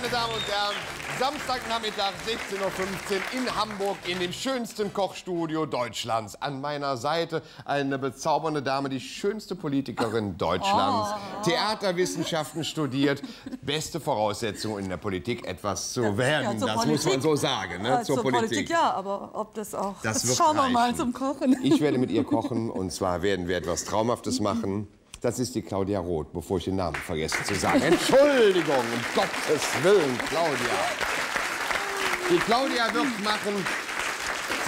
meine Damen und Herren. Samstagnachmittag, 16.15 Uhr in Hamburg in dem schönsten Kochstudio Deutschlands. An meiner Seite eine bezaubernde Dame, die schönste Politikerin Deutschlands. Oh. Theaterwissenschaften studiert. Beste Voraussetzung in der Politik, etwas zu werden. zur das muss Politik. man so sagen, ne? Ja, zur, Politik. ja, aber ob das auch. Das wird schauen wir mal zum Kochen. Ich werde mit ihr kochen und zwar werden wir etwas Traumhaftes machen. Das ist die Claudia Roth, bevor ich den Namen vergesse zu sagen. Entschuldigung, um Gottes Willen, Claudia. Die Claudia wird machen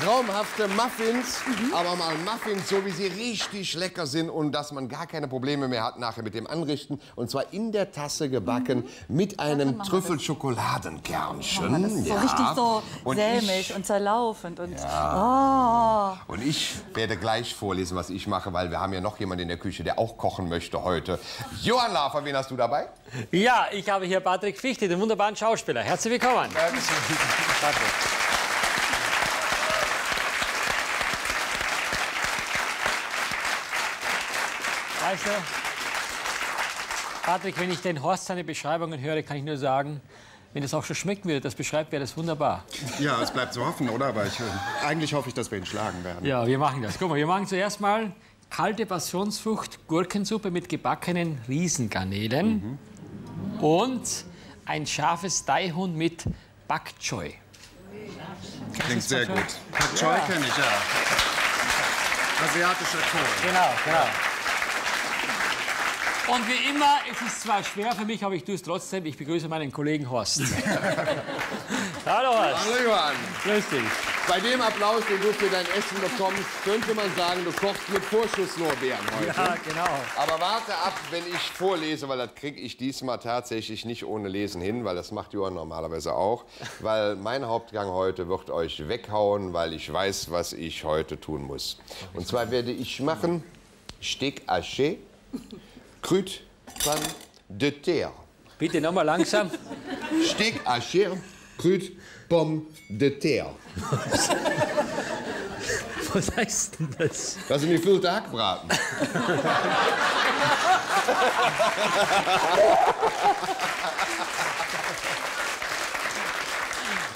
traumhafte Muffins, aber mal Muffins, so wie sie richtig lecker sind und dass man gar keine Probleme mehr hat nachher mit dem Anrichten. Und zwar in der Tasse gebacken mit einem. Trüffelschokoladenkernchen. Das ist so Ja. richtig so Und sämig ich- und zerlaufend. Und, oh. Und ich werde gleich vorlesen, was ich mache, weil wir haben ja noch jemanden in der Küche, der auch kochen möchte heute. Johann Lafer, wen hast du dabei? Ja, ich habe hier Patrick Fichte, den wunderbaren Schauspieler. Herzlich willkommen. Patrick. Du, Patrick, wenn ich den Horst seine Beschreibungen höre, kann ich nur sagen, wenn es auch schon schmecken würde, das beschreibt, wäre das wunderbar. Ja, es bleibt zu hoffen, oder? Aber ich, äh, eigentlich hoffe ich, dass wir ihn schlagen werden. Ja, wir machen das. Guck mal, wir machen zuerst mal kalte Passionsfrucht Gurkensuppe mit gebackenen Riesengarnelen und ein scharfes Daihun mit Bak Choy. Klingt sehr gut. Pak Choi kenne ich, ja. Asiatischer Kohl. Genau, genau. Und wie immer, es ist zwar schwer für mich, aber ich tue es trotzdem. Ich begrüße meinen Kollegen Horst. Hallo Horst. Hallo Johann. Grüß dich. Bei dem Applaus, den du für dein Essen bekommst, könnte man sagen, du kochst mit Vorschusslorbeeren heute. Ja, genau. Aber warte ab, wenn ich vorlese, weil das kriege ich diesmal tatsächlich nicht ohne Lesen hin, weil das macht Johann normalerweise auch. Weil mein Hauptgang heute wird euch weghauen, weil ich weiß, was ich heute tun muss. Und zwar werde ich machen Steak haché, Crut pan de terre. Bitte nochmal langsam. Steak haché, Crut pomme de terre. Was heißt denn das? Das sind gefüllte Hackbraten.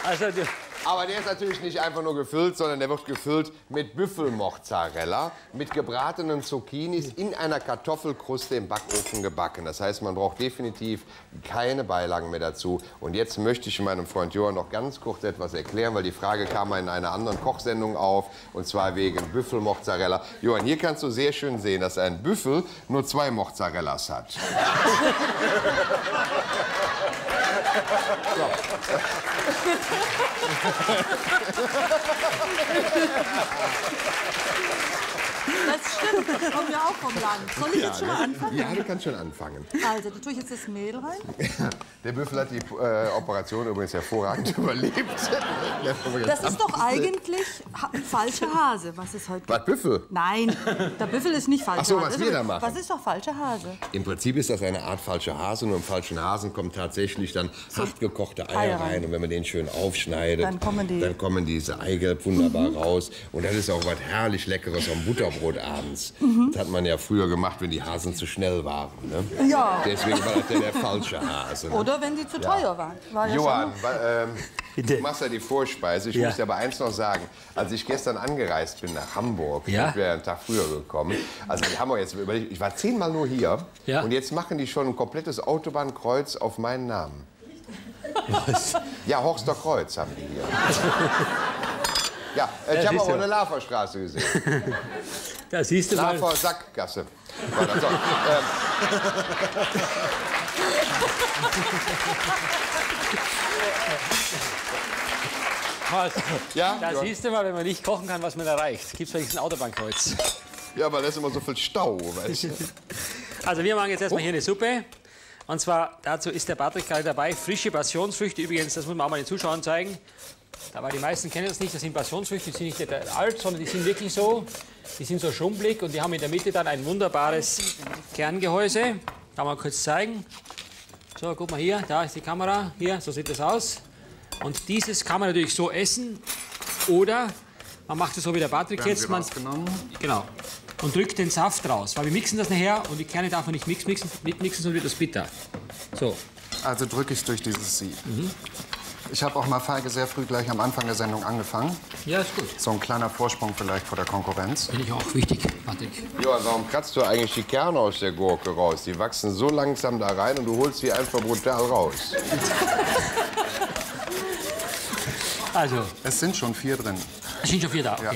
Also, du, Aber der ist natürlich nicht einfach nur gefüllt, sondern der wird gefüllt mit Büffelmozzarella, mit gebratenen Zucchinis in einer Kartoffelkruste im Backofen gebacken. Das heißt, man braucht definitiv keine Beilagen mehr dazu. Und jetzt möchte ich meinem Freund Johann noch ganz kurz etwas erklären, weil die Frage kam mal in einer anderen Kochsendung auf, und zwar wegen Büffelmozzarella. Johann, hier kannst du sehr schön sehen, dass ein Büffel nur zwei Mozzarellas hat. ハハハハ! Das stimmt, das kommt ja auch vom Land. Soll ich jetzt schon mal anfangen? Ja, du kannst schon anfangen. Also, da tue ich jetzt das Mehl rein. Der Büffel hat die äh, Operation übrigens hervorragend überlebt. Das ist doch eigentlich ha falscher Hase, was es heute Was. Büffel? Nein, der Büffel ist nicht falscher Ach so, Hase. was Das wir da machen. Was ist doch falscher Hase? Im Prinzip ist das eine Art falscher Hase. Nur im falschen Hasen kommen tatsächlich dann hart gekochte Eier, rein. Und wenn man den schön aufschneidet, Dann kommen die- Mhm. dann kommen diese Eigelb wunderbar raus. Und das ist auch was herrlich Leckeres am Butterbrot abends. Das hat man ja früher gemacht, wenn die Hasen zu schnell waren. Ne? Mhm. Ja. Deswegen war das ja der falsche Hase. Ne? Oder wenn sie zu teuer waren. War ja Johann, schon- wa- ähm, du machst ja die Vorspeise. Ich Ja. muss dir aber eins noch sagen. Als ich gestern angereist bin nach Hamburg, Ja. ich wäre einen Tag früher gekommen. Also die haben wir jetzt überlegt, ich war zehnmal nur hier. Ja. Und jetzt machen die schon ein komplettes Autobahnkreuz auf meinen Namen. Was? Ja, Horster Kreuz haben die hier. Ja, äh, ich habe auch eine Laferstraße gesehen. da siehst du mal. Lafer Sackgasse. War das so. ähm, Horst, Ja, da ja. siehst du mal, wenn man nicht kochen kann, was man erreicht. Gibt es wenigstens ein Autobahnkreuz. ja, aber da ist immer so viel Stau. Weißt du? Also wir machen jetzt erstmal hier eine Suppe. Und zwar dazu ist der Patrick gerade dabei. Frische Passionsfrüchte übrigens, das muss man auch mal den Zuschauern zeigen. Aber die meisten kennen das nicht, das sind Passionsfrüchte, die sind nicht alt, sondern die sind wirklich so, die sind so schummelig und die haben in der Mitte dann ein wunderbares Kerngehäuse. Kann man kurz zeigen. So, guck mal hier, da ist die Kamera, hier, so sieht das aus. Und dieses kann man natürlich so essen oder man macht es so wie der Patrick jetzt. Man? Genau. Und drückt den Saft raus. Weil wir mixen das nachher und die Kerne darf man nicht mix, mixen, mitmixen, sonst wird das bitter. So. Also drücke ich es durch dieses Sieb. Mhm. Ich habe auch mal feige sehr früh gleich am Anfang der Sendung angefangen. Ja, ist gut. So ein kleiner Vorsprung vielleicht vor der Konkurrenz. Finde ich auch wichtig, Patrick. Johann, warum kratzt du eigentlich die Kerne aus der Gurke raus? Die wachsen so langsam da rein und du holst sie einfach brutal raus. Also, Es sind schon vier drin. es sind schon vier da, okay. Ja.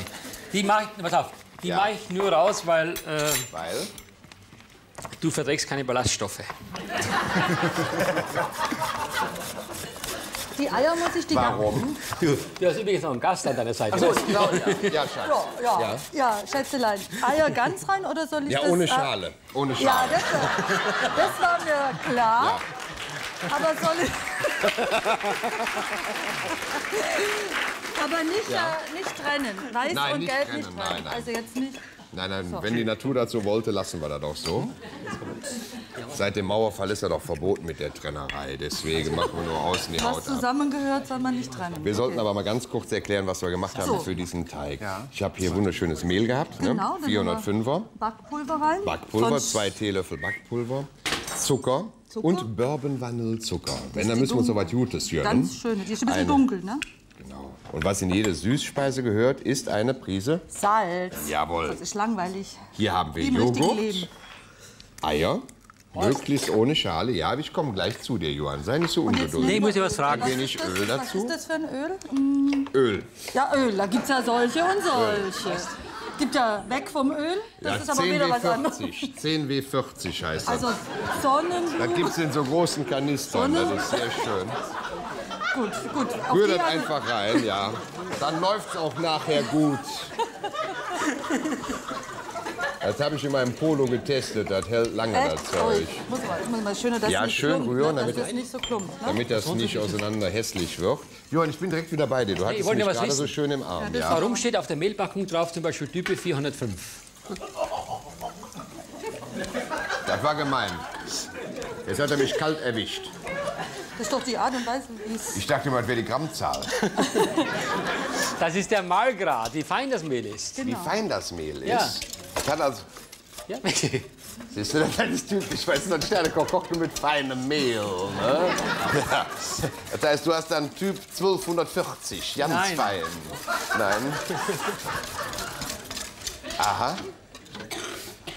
Die mache ich, pass auf, die Ja. mache ich nur raus, weil äh, Weil? du verträgst keine Ballaststoffe. Die Eier muss ich die Warum? Du, du hast übrigens noch einen Gast an deiner Seite. Achso, Claudia. Ja, Schatz. Ja, ja, ja, Schätzelein. Eier ganz rein oder soll ich Ja, das... ohne äh, Schale. Ohne Ja, Schale. das, das war mir klar. Aber soll ich... Aber nicht, äh, nicht trennen. Weiß Nein, und nicht gelb trennen, nicht trennen. nein, nein. Also jetzt nicht... Nein, nein, wenn die Natur das so wollte, lassen wir das doch so. Seit dem Mauerfall ist ja doch verboten mit der Trennerei. Deswegen machen wir nur außen die Was Haut ab. zusammengehört, soll man nicht trennen. Wir sollten aber mal ganz kurz erklären, was wir gemacht haben So. für diesen Teig. Ja. Ich habe hier wunderschönes Mehl gehabt, Genau, ne? dann 405er. Backpulver rein. Backpulver, Von- zwei Teelöffel Backpulver, Zucker, Zucker? und Bourbon Vanillezucker. Wenn, dann müssen wir uns so was Gutes gönnen. Ganz schön. Die ist ein bisschen Eine- dunkel, ne? Und was in jede Süßspeise gehört, ist eine Prise. Salz. Jawohl. Das ist langweilig. Hier haben wir Wie Joghurt, Leben. Eier, möglichst ohne Schale. Ja, ich komme gleich zu dir, Johann. Sei nicht so ungeduldig. Nee, ich muss dir was fragen. Ein wenig ist das, Öl Was dazu. ist das für ein Öl? Hm, Öl. Ja, Öl. Da gibt es ja solche und solche. Gibt ja weg vom Öl. Das Ja, ist aber wieder was anderes. 10W40. 10W40 heißt das. Also das Sonnenblumen. gibt es in so großen Kanistern. Das ist sehr schön. Gut, gut. Auf Rühr die das einfach rein, ja. Dann läuft es auch nachher gut. Das habe ich in meinem Polo getestet. Das hält lange, das Echt? Oh, Zeug. ich muss mal, ich muss mal schöner, dass Ja, nicht schön klumpt, rühren, ne? damit es nicht so klumpt. Ne? Damit das nicht auseinander hässlich wird. Johann, ich bin direkt wieder bei dir. Du hattest mich gerade so schön im Arm. Ja, Warum steht auf der Mehlpackung drauf zum Beispiel Type 405? Das war gemein. Jetzt hat er mich kalt erwischt. Das ist doch die Art und Weise, wie es... Ich dachte mal, das wäre die Grammzahl. Das ist der Mahlgrad, wie fein das Mehl ist. Wie fein das Mehl ist. Ja. Das hat also, Ja? siehst du, das ist typisch. Weißt du, ein Sternekoch kocht nur mit feinem Mehl. Ne? Ja. Das heißt, du hast dann Typ 1240, ganz Nein. fein. Nein. Aha.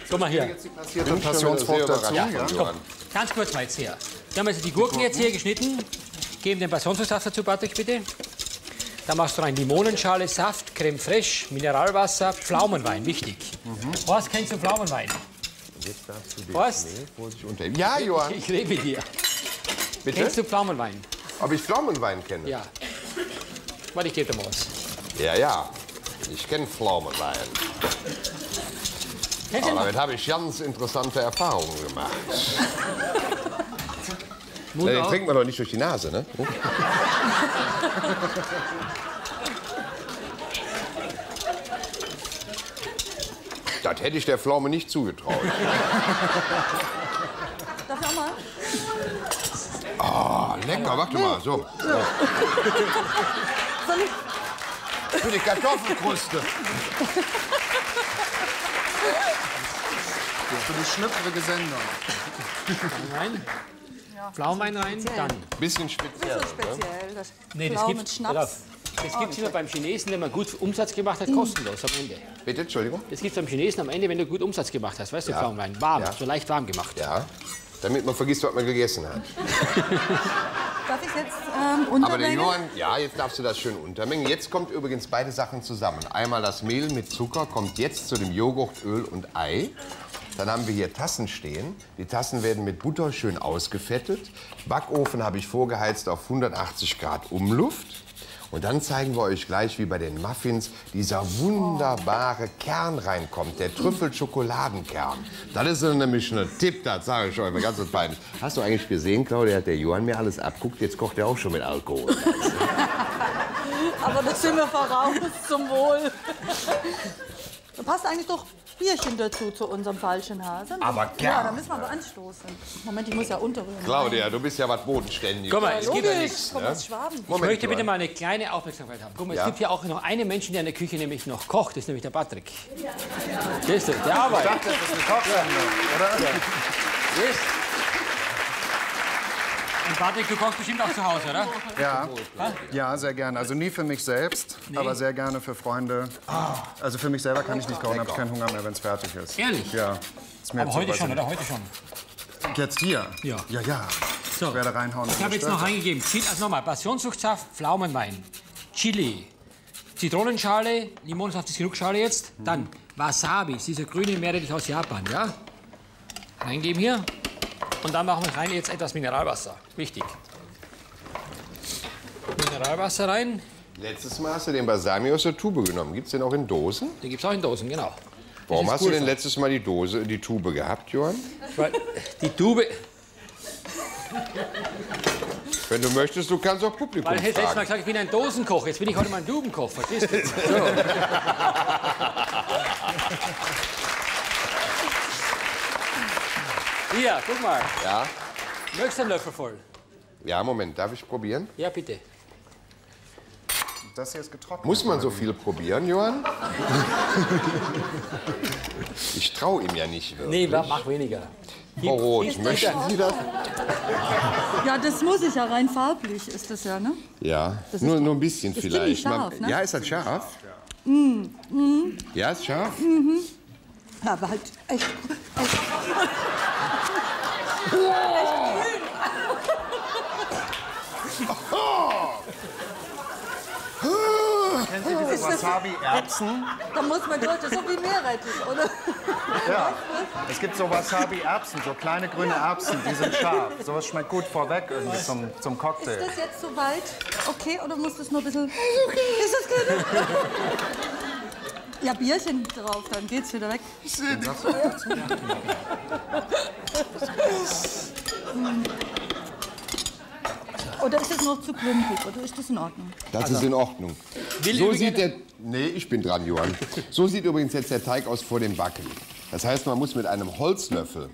Guck mal hier. Bin schon wieder Passionsfrucht dazu, überrascht ja. Ganz kurz mal jetzt her. Wir haben jetzt die Gurken jetzt hier geschnitten. Geben den Passionsfruchtsaft dazu, Patrick, bitte. Da machst du rein Limonenschale, Saft, Creme fraiche, Mineralwasser, Pflaumenwein, wichtig. Horst, kennst du Pflaumenwein? Jetzt darfst du den Horst, unter. Ja, Johann, ich rede mit dir. bitte. Kennst du Pflaumenwein? Ob ich Pflaumenwein kenne? Ja. Warte, ich gebe dir mal was. Ja, ja. Ich kenne Pflaumenwein. Aber den? damit habe ich ganz interessante Erfahrungen gemacht. Mund Den auf. trinkt man doch nicht durch die Nase, ne? Das hätte ich der Pflaume nicht zugetraut. Darf ich auch mal? Ah, lecker, warte mal, so. Soll ich... Für die Kartoffelkruste. Für die schlüpfrige Sendung. Rein. Pflaumenwein rein, dann. Bisschen speziell. So Ne? speziell. Das Nee, das gibt's, Schnaps. pass auf. das gibt's immer beim Chinesen, wenn man gut Umsatz gemacht hat, kostenlos am Ende. Bitte, Entschuldigung. Das gibt's beim Chinesen am Ende, wenn du gut Umsatz gemacht hast. Weißt du, Pflaumenwein, warm, Ja. so leicht warm gemacht. Ja, damit man vergisst, was man gegessen hat. Darf ich jetzt ähm, Aber der Untermenge? Johann, ja, jetzt darfst du das schön untermengen. Jetzt kommt übrigens beide Sachen zusammen. Einmal das Mehl mit Zucker kommt jetzt zu dem Joghurt, Öl und Ei. Dann haben wir hier Tassen stehen. Die Tassen werden mit Butter schön ausgefettet. Backofen habe ich vorgeheizt auf 180 Grad Umluft. Und dann zeigen wir euch gleich, wie bei den Muffins dieser wunderbare Kern reinkommt, der Trüffelschokoladenkern. Das ist nämlich ein Tipp, das sage ich euch ganz peinlich. Hast du eigentlich gesehen, Claudia, hat der Johann mir alles abguckt, jetzt kocht er auch schon mit Alkohol. Aber das sind wir voraus zum Wohl. Da passt eigentlich doch Bierchen dazu zu unserem falschen Hase. Aber Ja, gern. da müssen wir aber anstoßen. Moment, ich muss ja unterrühren. Claudia, du bist ja was Bodenständiges. Guck mal, es es gibt ja nichts. komm Ne? aus Schwaben. Ich möchte bitte mal eine kleine Aufmerksamkeit haben. Guck mal, Ja. es gibt ja auch noch einen Menschen, der in der Küche nämlich noch kocht. Das ist nämlich der Patrick. Siehst du, der arbeitet. Das ist eine Kochsendung, oder? Siehst? Und Patrick, du kochst bestimmt auch zu Hause, oder? Ja, ja, sehr gerne. Also nie für mich selbst, aber sehr gerne für Freunde. Also für mich selber kann ich nicht kochen, habe ich keinen Hunger mehr, wenn es fertig ist. Ehrlich? Ja. Ist mir Aber heute schon, oder? Heute schon. Jetzt hier? Ja. Ja, ja. So. Ich werde reinhauen. Ich habe jetzt noch reingegeben, Chili, also nochmal, Passionsfruchtsaft, Pflaumenwein, Chili, Zitronenschale, Limonensaft ist genug Schale jetzt, dann Wasabi, ist dieser grüne Meerrettich aus Japan, ja? Reingeben hier. Und dann machen wir rein jetzt etwas Mineralwasser. Wichtig. Mineralwasser rein. Letztes Mal hast du den Balsamico aus der Tube genommen. Gibt's den auch in Dosen? Den gibt es auch in Dosen, genau. Warum hast du denn letztes Mal die Dose, die Tube gehabt, Johann? Weil die Tube, Wenn du möchtest, du kannst auch Publikum weil ich hätte letztes Mal gesagt, ich bin ein Dosenkoch, jetzt bin ich heute mal ein Dubenkoch, verstehst du? So. Hier, guck mal. Ja? Möchtest du einen Löffel voll? Ja, Moment, darf ich probieren? Ja, bitte. Das hier ist getrocknet. Muss man so viel probieren, Johann? Ich traue ihm ja nicht wirklich. Nee, mach weniger. Roth, möchten Sie das? Ja, das muss ich ja rein farblich, ist das ja, ne? Ja, nur, nur ein bisschen ist vielleicht. scharf, ne? Ja, ist das scharf? Ja, ist scharf? Ja, aber halt echt. echt. Kennen Sie diese Wasabi-Erbsen? Da muss man durch, so wie Meerrettich, oder? Ja. Es gibt so Wasabi-Erbsen, so kleine grüne Erbsen, die sind scharf. Sowas schmeckt gut vorweg irgendwie zum, zum Cocktail. Ist das jetzt soweit? Okay, oder muss das nur ein bisschen. Ist okay. Ist das gut? Ja, Bierchen drauf, dann geht's wieder weg. Oder ist das noch zu klumpig? Oder ist das in Ordnung? Das ist in Ordnung. Will So sieht der. Nee, ich bin dran, Johann. So sieht übrigens jetzt der Teig aus vor dem Backen. Das heißt, man muss mit einem Holzlöffel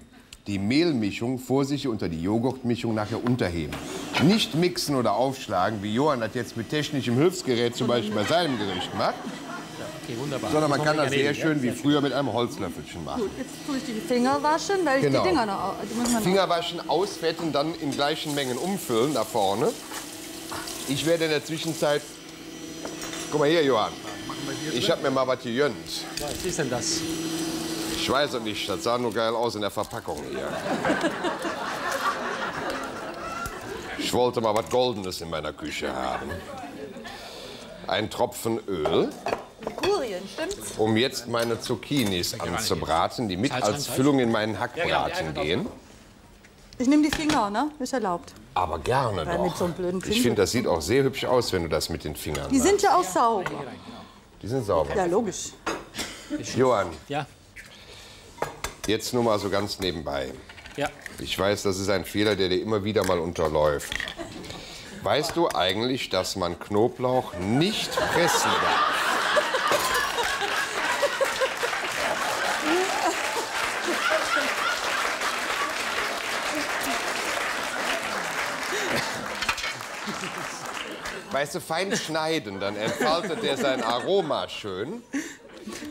die Mehlmischung vorsichtig unter die Joghurtmischung nachher unterheben. Nicht mixen oder aufschlagen, wie Johann das jetzt mit technischem Hilfsgerät zum Beispiel bei seinem Gericht macht, Okay, wunderbar. sondern man kann das sehr schön wie früher mit einem Holzlöffelchen machen. Jetzt tue ich die Finger waschen, weil ich Genau. die Dinger noch. Die. Finger waschen, ausfetten, dann in gleichen Mengen umfüllen da vorne. Ich werde in der Zwischenzeit. Guck mal hier, Johann. Ich habe mir mal was gegönnt. Ja, Was ist denn das? Ich weiß es nicht, das sah nur geil aus in der Verpackung hier. Ich wollte mal was Goldenes in meiner Küche haben. Ein Tropfen Öl, Kurien, stimmt's? um jetzt meine Zucchinis anzubraten, die mit als. Füllung in meinen genau, Hackbraten genau. gehen. Ich nehme die Finger, ne? Ist erlaubt. Aber gerne Weil mit doch. so einem blöden Ich finde, das sieht auch sehr hübsch aus, wenn du das mit den Fingern Die machst. sind ja auch sauber. Die sind sauber. Ja, logisch. Johann, Ja, jetzt nur mal so ganz nebenbei. ja. Ich weiß, das ist ein Fehler, der dir immer wieder mal unterläuft. Weißt du eigentlich, dass man Knoblauch nicht pressen darf? Weißt du, fein schneiden, dann entfaltet er sein Aroma schön.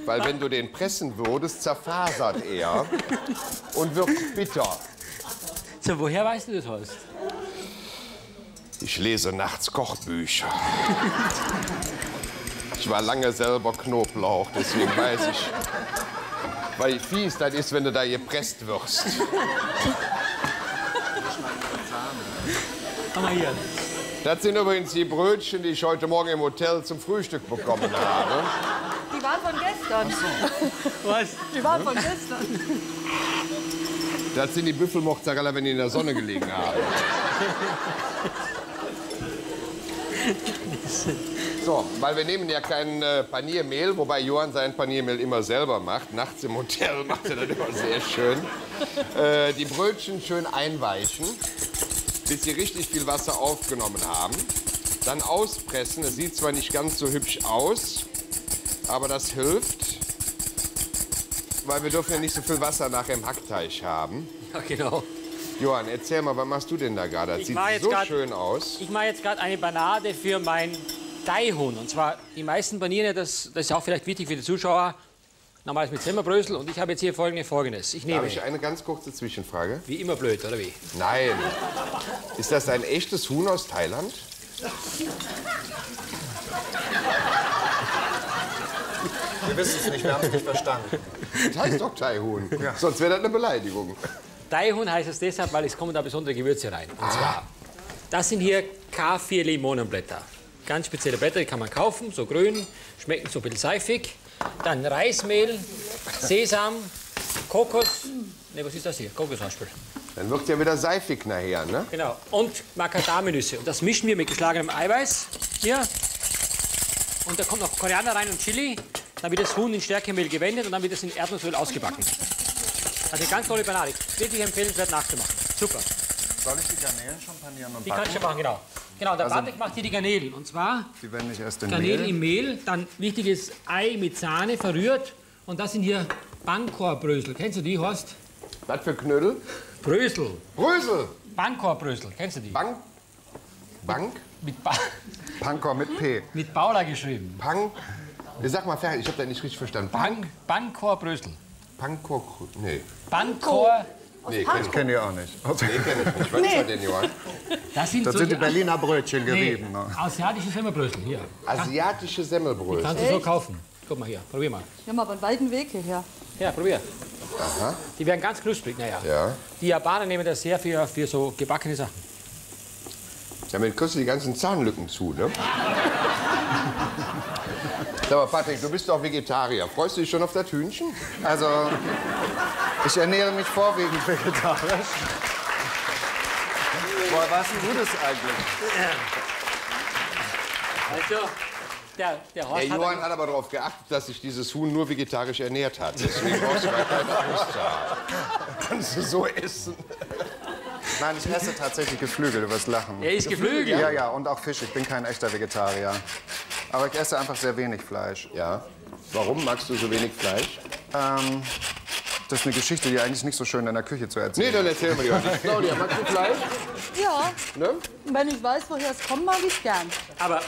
Weil wenn du den pressen würdest, zerfasert er und wird bitter. So, woher weißt du das, Horst? Ich lese nachts Kochbücher. Ich war lange selber Knoblauch, deswegen weiß ich, weil fies das ist, wenn du da gepresst wirst. Komm mal hier. Das sind übrigens die Brötchen, die ich heute Morgen im Hotel zum Frühstück bekommen habe. Die waren von gestern. Was? Die waren von gestern. Das sind die Büffelmozzarella, wenn die in der Sonne gelegen haben. So, weil wir nehmen ja kein äh, Paniermehl, wobei Johann sein Paniermehl immer selber macht. Nachts im Hotel macht er das immer sehr schön. Äh, die Brötchen schön einweichen, bis sie richtig viel Wasser aufgenommen haben. Dann auspressen. Es sieht zwar nicht ganz so hübsch aus, aber das hilft. Weil wir dürfen ja nicht so viel Wasser nachher im Hackteig haben. Ja, genau. Johann, erzähl mal, was machst du denn da gerade? Das sieht so grad- schön aus. Ich mache jetzt gerade eine Banade für mein Daihuhn. Und zwar, die meisten panieren ja, das, das ist auch vielleicht wichtig für die Zuschauer, Normales mit Semmelbrösel. Und ich habe jetzt hier folgende, folgendes. Ich nehme, Habe ich eine ganz kurze Zwischenfrage? wie immer blöd, oder wie? Nein. Ist das ein echtes Huhn aus Thailand? Wir wissen es nicht, wir haben es nicht verstanden. Das heißt doch Thai-Huhn. Sonst wäre das eine Beleidigung. Daihun heißt es deshalb, weil es kommen da besondere Gewürze rein. Und zwar, das sind hier K4 Limonenblätter. Ganz spezielle Blätter, die kann man kaufen, so grün, schmecken so ein bisschen seifig. Dann Reismehl, Sesam, Kokos, ne, was ist das hier? Kokoshaspel. Dann wird ja wieder seifig nachher, ne? Genau. Und Macadamianüsse. Und das mischen wir mit geschlagenem Eiweiß hier. Und da kommt noch Koriander rein und Chili. Dann wird das Huhn in Stärkemehl gewendet und dann wird es in Erdnussöl ausgebacken. Also eine ganz tolle Panade. Wirklich empfehlenswert nachzumachen. Super. Soll ich die Garnelen schon panieren und Die kannst du backen? machen, genau. Genau, der Patrick macht hier die Garnelen. Und zwar Die werden nicht erst in Garnelen Mehl. im Mehl, dann wichtiges Ei mit Sahne verrührt. Und das sind hier Bangkor-Brösel. Kennst du die, Horst? Was für Knödel? Brösel. Brösel. Bangkor-Brösel. Kennst du die? Bank. Bank. Mit, ba Pankor mit P. mit Paula geschrieben. Pang. Ich sag mal fertig, ich habe das nicht richtig verstanden. Pang. Bang Bangkor-Brösel. Pankor. Nee. Bangkor. Nee, kenn ich, Kennt ihr auch nicht. nee, kenn ich nicht. Was ist das denn, Johann? Das sind, Das so sind die Berliner Brötchen gerieben. Ne? asiatische Semmelbrösel. Hier. Asiatische Semmelbrösel. Kannst du so kaufen. Guck mal hier, probier mal. Wir haben aber einen weiten Weg hierher. Ja, probier. Die werden ganz knusprig, naja. Ja. Die Japaner nehmen das sehr für, für so gebackene Sachen. Damit kriegst du die ganzen Zahnlücken zu, ne? Sag mal, Patrick, du bist doch Vegetarier. Freust du dich schon auf das Hühnchen? Also, ich ernähre mich vorwiegend vegetarisch. Weißt denn du das eigentlich? Also, der, der Horst Der hat Johann hat aber darauf geachtet, dass sich dieses Huhn nur vegetarisch ernährt hat. Deswegen brauchst du gar keine Angst haben. Kannst du so essen. Nein, ich esse tatsächlich Geflügel, du wirst lachen. Er ist Geflügel. Ja, ja, und auch Fisch. Ich bin kein echter Vegetarier. Aber ich esse einfach sehr wenig Fleisch. Ja. Warum magst du so wenig Fleisch? Ähm, das ist eine Geschichte, die eigentlich nicht so schön in der Küche zu erzählen Nee, dann erzähl mal die heute. Claudia, magst du Fleisch? Ja, Ne? wenn ich weiß, woher es kommt, mag ich gern. Aber,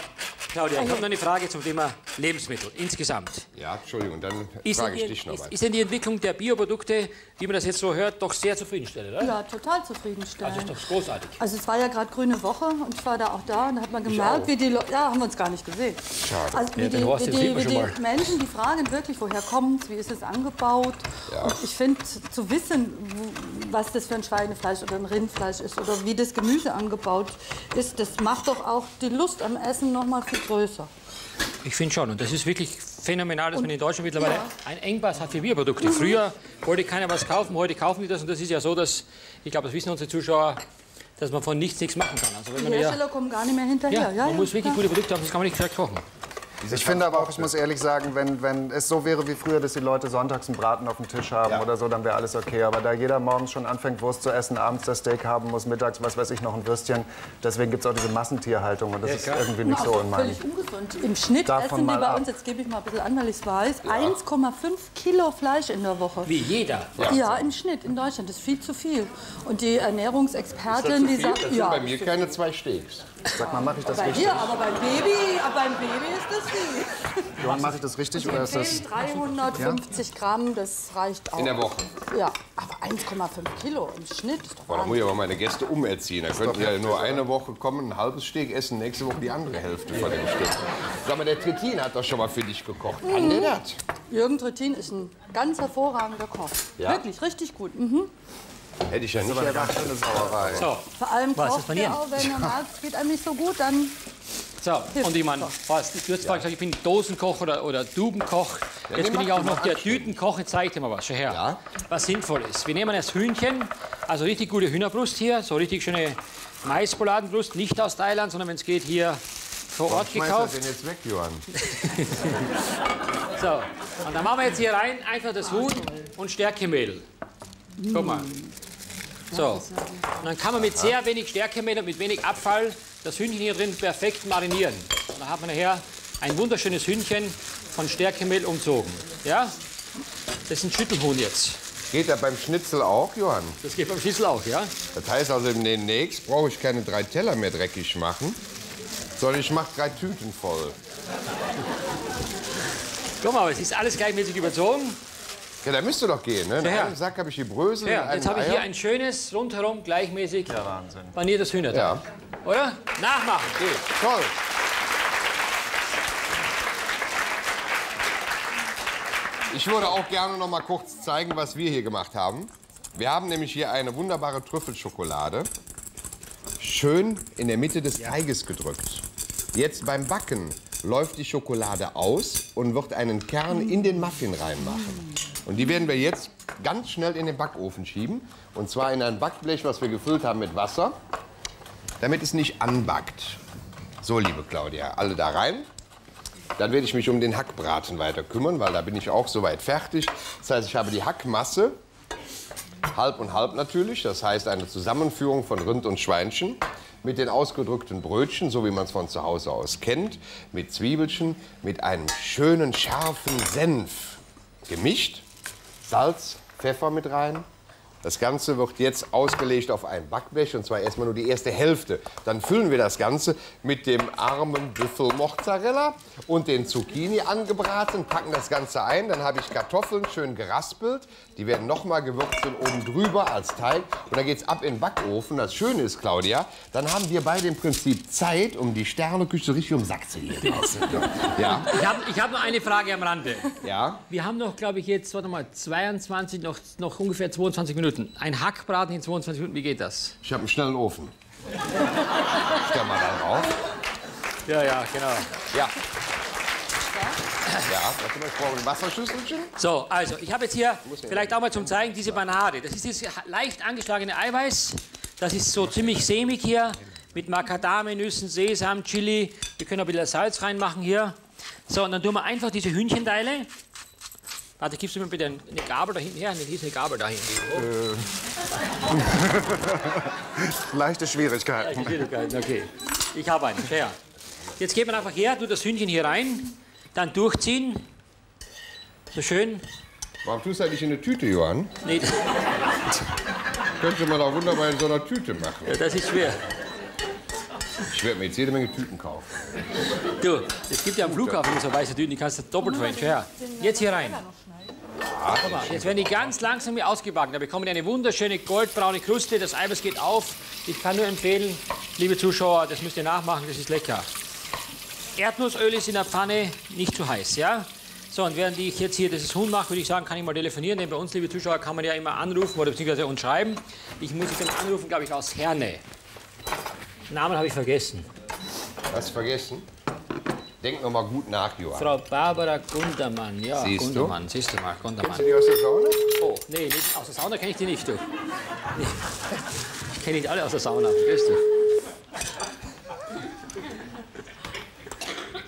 Claudia, ich habe noch eine Frage zum Thema Lebensmittel insgesamt. Ja, Entschuldigung, dann Ist, frage ich die, dich noch ist, mal. ist denn die Entwicklung der Bioprodukte, wie man das jetzt so hört, doch sehr zufriedenstellend, oder? Ja, total Also zufriedenstellend. ist doch großartig. Also es war ja gerade grüne Woche und ich war da auch da und da hat man gemerkt, wie die Leute, ja, haben wir uns gar nicht gesehen. Schade. Also wie Ja, die, wie die, wie die Menschen, die fragen wirklich, woher kommt wie ist es angebaut. Und ich finde, zu wissen, was das für ein Schweinefleisch oder ein Rindfleisch ist oder wie das Gemüse angebaut ist, das macht doch auch die Lust am Essen noch mal viel größer. Ich finde schon. Und das ist wirklich phänomenal, dass man in Deutschland mittlerweile einen Engpass hat für Bioprodukte. Früher wollte keiner was kaufen, heute kaufen wir das. Und das ist ja so, dass, ich glaube, das wissen unsere Zuschauer, dass man von nichts nichts machen kann. Also wenn Die man ja, Hersteller kommen gar nicht mehr hinterher. ja, Ja, man ja, muss wirklich ja. gute Produkte haben, das kann man nicht gescheit kochen. Ich finde aber auch, ich muss ehrlich sagen, wenn, wenn es so wäre wie früher, dass die Leute sonntags einen Braten auf dem Tisch haben Ja. oder so, dann wäre alles okay. Aber da jeder morgens schon anfängt, Wurst zu essen, abends das Steak haben muss, mittags, was weiß ich, noch ein Würstchen, deswegen gibt es auch diese Massentierhaltung und das ist irgendwie nicht so in meinem... Völlig ungesund. Im Schnitt Davon essen die mal bei ab. uns, jetzt gebe ich mal ein bisschen an, weil ich es weiß, 1,5 Kilo Fleisch in der Woche. Wie jeder. Ja. im Schnitt in Deutschland. Das ist viel zu viel. Und die Ernährungsexpertin, die sagt, Das sind ja, bei mir keine zwei Steaks. Sag mal, mache ich das bei richtig? dir, aber beim Baby, aber beim Baby ist das viel. Johann, mache ich das richtig oder ist das... 350 Gramm, das reicht auch. In der Woche. Ja, aber 1,5 Kilo im Schnitt ist doch Boah, da muss ich aber meine Gäste umerziehen. Da könnten ja nur eine Woche kommen, ein halbes Steak essen, nächste Woche die andere Hälfte von dem Stück. Sag mal, der Trittin hat doch schon mal für dich gekocht. Kann der das? Jürgen Trittin ist ein ganz hervorragender Koch. Ja? Wirklich, richtig gut. Mhm. Hätte ich ja nicht erwartet. Schöne Sauerei. So, Vor allem kocht er auch, wenn er merkt, es geht einem nicht so gut, dann so. und ich meine, was, du hast vorhin gesagt, ich bin Dosenkoch oder, oder Dubenkoch. Jetzt nee, bin ich auch noch der. Tütenkoch. Jetzt zeige ich dir mal was. Schau her. Ja. Was sinnvoll ist. Wir nehmen das Hühnchen, also richtig gute Hühnerbrust hier, so richtig schöne Maispoladenbrust, nicht aus Thailand, sondern wenn es geht, hier vor Ort Schmeiß gekauft. das denn jetzt weg, Johann? So, und dann machen wir jetzt hier rein einfach das Huhn und Stärkemehl. Guck mal. So, und dann kann man mit sehr wenig Stärkemehl und mit wenig Abfall das Hühnchen hier drin perfekt marinieren. Und dann hat man nachher ein wunderschönes Hühnchen von Stärkemehl umzogen. Ja? Das ist ein Schüttelhuhn jetzt. Geht das beim Schnitzel auch, Johann? Das geht beim Schüssel auch, ja? Das heißt also, demnächst brauche ich keine drei Teller mehr dreckig machen, sondern ich mache drei Tüten voll. Guck mal, es ist alles gleichmäßig überzogen. Ja, da müsste doch gehen. Ne? In Ja. einem Sack habe ich die Brösel. Ja, jetzt habe ich hier ein schönes, rundherum gleichmäßig Ja, Wahnsinn. paniertes Hühnerteig. Ja, Oder? Nachmachen, geht. toll. Ich würde auch gerne noch mal kurz zeigen, was wir hier gemacht haben. Wir haben nämlich hier eine wunderbare Trüffelschokolade. Schön in der Mitte des Teiges gedrückt. Jetzt beim Backen läuft die Schokolade aus und wird einen Kern in den Muffin reinmachen. Und die werden wir jetzt ganz schnell in den Backofen schieben. Und zwar in ein Backblech, was wir gefüllt haben mit Wasser, damit es nicht anbackt. So, liebe Claudia, alle da rein. Dann werde ich mich um den Hackbraten weiter kümmern, weil da bin ich auch soweit fertig. Das heißt, ich habe die Hackmasse, halb und halb natürlich. Das heißt, eine Zusammenführung von Rind und Schweinchen mit den ausgedrückten Brötchen, so wie man es von zu Hause aus kennt, mit Zwiebelchen, mit einem schönen scharfen Senf gemischt. Salz, Pfeffer mit rein. Das Ganze wird jetzt ausgelegt auf ein Backblech und zwar erstmal nur die erste Hälfte. Dann füllen wir das Ganze mit dem armen Büffelmozzarella und den Zucchini angebraten, packen das Ganze ein. Dann habe ich Kartoffeln schön geraspelt. Die werden nochmal gewürzt und oben drüber als Teig. Und dann geht es ab in den Backofen. Das Schöne ist, Claudia, dann haben wir beide im Prinzip Zeit, um die Sterneküche richtig um den Sack zu gehen. ja, Ich habe ich hab noch eine Frage am Rande. ja. Wir haben noch, glaube ich, jetzt, warte mal, 22, noch, noch ungefähr 22 Minuten. Ein Hackbraten in 22 Minuten, wie geht das? Ich habe einen schnellen Ofen. Stell mal da drauf. Ja, ja, genau. Ja. Ja, warte mal, ich brauche ein Wasserschüsselchen. So, also, ich habe jetzt hier vielleicht auch mal zum Zeigen diese Banade. Das ist dieses leicht angeschlagene Eiweiß. Das ist so ziemlich sämig hier mit Macadamienüssen, Sesam, Chili. Wir können auch ein bisschen Salz reinmachen hier. So, und dann tun wir einfach diese Hühnchenteile. Warte, gibst du mir bitte eine Gabel da hinten her? Nee, hier ist eine Gabel da hinten. Leichte Schwierigkeiten. Schwierigkeiten, okay. Ich habe einen, fair. Jetzt geht man einfach her, tut das Hühnchen hier rein, dann durchziehen. So schön. Warum tust du nicht in eine Tüte, Johann? Nee, Könnte man auch wunderbar in so einer Tüte machen. das ist schwer. Ich werde mir jetzt jede Menge Tüten kaufen. Du, es gibt ja am Flughafen so weiße Tüten, die kannst du doppelt verwenden. Ja. Jetzt hier rein. Mal, Jetzt werden die ganz langsam hier ausgebacken. Da bekommen die eine wunderschöne goldbraune Kruste. Das Eiweiß geht auf. Ich kann nur empfehlen, liebe Zuschauer, das müsst ihr nachmachen, das ist lecker. Erdnussöl ist in der Pfanne nicht zu heiß, ja? So, und während ich jetzt hier dieses Huhn mache, würde ich sagen, kann ich mal telefonieren, denn bei uns, liebe Zuschauer, kann man ja immer anrufen oder beziehungsweise uns schreiben. Ich muss jetzt anrufen, glaube ich, aus Herne. Namen habe ich vergessen. Hast du vergessen? Denk noch mal gut nach, Johann. Frau Barbara Gundermann, ja, Siehst du? Gundermann, siehst du mal, Gundermann. Kennst du die aus der Sauna? Oh, nee, nicht, aus der Sauna kenne ich die nicht, du. Nee. Ich kenne nicht alle aus der Sauna, vergiss du.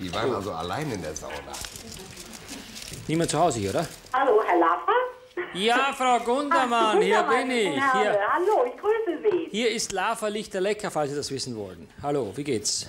Die waren also allein in der Sauna. Niemand zu Hause hier, oder? Hallo, Herr Laffer? Ja, Frau Gundermann, hier Wunderbar, bin ich. Herr Hier, Hallo, ich grüße Sie. hier ist Lava Lichter lecker, falls Sie das wissen wollen. Hallo, wie geht's?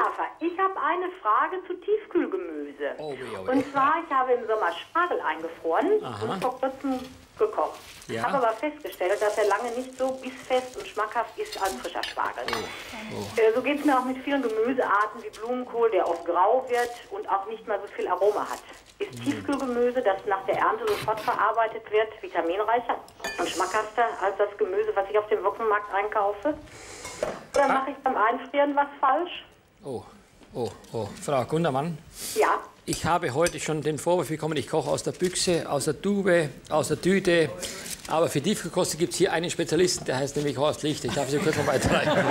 Laffer, ich habe eine Frage zu Tiefkühlgemüse. Oh, oh, weh. Und zwar, ich habe im Sommer Spargel eingefroren Aha. und vor kurzem gekocht. Ja. Habe aber festgestellt, dass er lange nicht so bissfest und schmackhaft ist als frischer Spargel. Oh, Äh, So geht es mir auch mit vielen Gemüsearten wie Blumenkohl, der oft grau wird und auch nicht mehr so viel Aroma hat. Ist Hm. Tiefkühlgemüse, das nach der Ernte sofort verarbeitet wird, vitaminreicher und schmackhafter als das Gemüse, was ich auf dem Wochenmarkt einkaufe? Oder Ah. mache ich beim Einfrieren was falsch? Oh, oh, oh, Frau Gundermann. Ja. Ich habe heute schon den Vorwurf bekommen, ich koche aus der Büchse, aus der Tube, aus der Tüte. Aber für Tiefkühlkost gibt es hier einen Spezialisten, der heißt nämlich Horst Licht. Ich darf Sie kurz mal weiterleiten.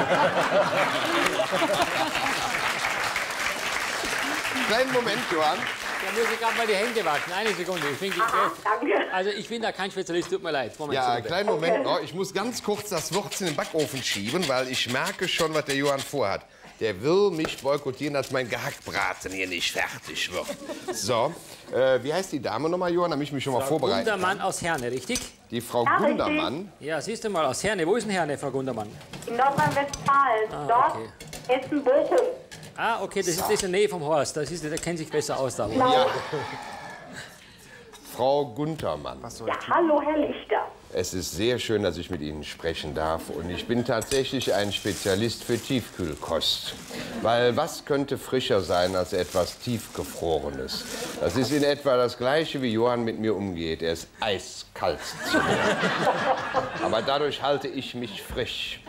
Kleinen Moment, Johann. Da muss ich gerade mal die Hände waschen. Eine Sekunde. Ich bin, Aha, danke. also ich bin da kein Spezialist, tut mir leid. Moment, Ja, kleinen Moment noch. Ich muss ganz kurz das Wurz in den Backofen schieben, weil ich merke schon, was der Johann vorhat. Der will mich boykottieren, dass mein Gehackbraten hier nicht fertig wird. So, äh, wie heißt die Dame nochmal, Johann, damit ich mich schon mal vorbereiten kann? Gundermann aus Herne, richtig? Die Frau Ja, richtig. Gundermann. Ja, siehst du mal, aus Herne. Wo ist denn Herne, Frau Gundermann? In Nordrhein-Westfalen. Dort okay. Essen-Bochum. Ah, okay, das ist, das ist in der Nähe vom Horst. Das ist, der kennt sich besser aus da. Ja. Frau Guntermann. Ja, hallo, Herr Lichter. Es ist sehr schön, dass ich mit Ihnen sprechen darf. Und ich bin tatsächlich ein Spezialist für Tiefkühlkost. Weil was könnte frischer sein als etwas Tiefgefrorenes? Das ist in etwa das Gleiche, wie Johann mit mir umgeht. Er ist eiskalt zu mir. Aber dadurch halte ich mich frisch.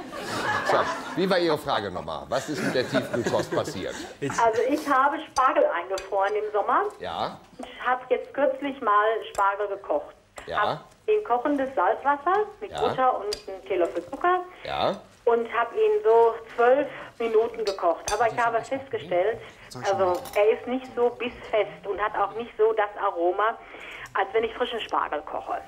So, wie war Ihre Frage nochmal? Was ist mit der Tiefkühlkost passiert? Also ich habe Spargel eingefroren im Sommer. Ja, Ich habe jetzt kürzlich mal Spargel gekocht. Ja. Hab in kochendes Salzwasser mit Ja. Butter und einem Teelöffel Zucker ja. und habe ihn so zwölf Minuten gekocht. Aber ich habe festgestellt, also er ist nicht so bissfest und hat auch nicht so das Aroma, als wenn ich frischen Spargel koche.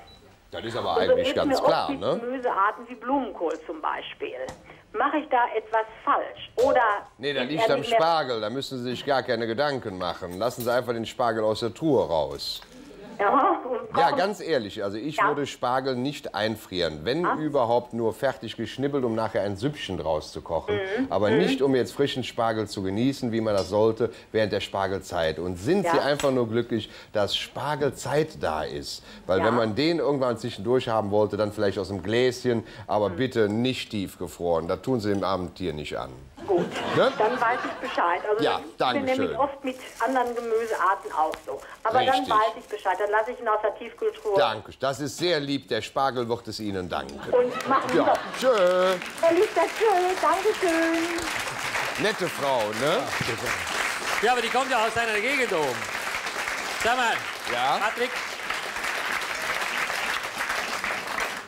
Das ist aber Und so eigentlich ist ganz mir klar, oft mit ne? Gemüsearten wie Blumenkohl zum Beispiel. Mache ich da etwas falsch? Oder Nee, ist liegt er am nicht mehr- Spargel. Da müssen Sie sich gar keine Gedanken machen. Lassen Sie einfach den Spargel aus der Truhe raus. Ja, Ja, ganz ehrlich, also ich Ja. würde Spargel nicht einfrieren. Wenn überhaupt nur fertig geschnibbelt, um nachher ein Süppchen draus zu kochen. Mhm. Aber nicht, um jetzt frischen Spargel zu genießen, wie man das sollte, während der Spargelzeit. Und sind Sie Ja. einfach nur glücklich, dass Spargelzeit da ist? Weil Ja. wenn man den irgendwann zwischendurch haben wollte, dann vielleicht aus dem Gläschen, aber Mhm. bitte nicht tiefgefroren. Das tun Sie dem armen Tier nicht an. Gut, Ne? dann weiß ich Bescheid. Also Ja, ich danke bin nämlich schön. oft mit anderen Gemüsearten auch so. Aber Richtig. dann weiß ich Bescheid. Dann lasse ich ihn aus der Tiefkühltruhe. Danke, das ist sehr lieb. Der Spargel wird es Ihnen danken. Und machen Ja, ja. tschö. Herr Lichter, tschüss, Dankeschön. Nette Frau, ne? Ja, aber die kommt ja aus deiner Gegend oben. Sag mal, Ja? Patrick.